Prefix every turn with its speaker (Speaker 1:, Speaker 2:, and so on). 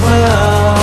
Speaker 1: 快乐。